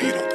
beat.